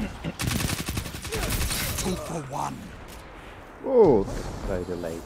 Two for one. Oh, so delayed.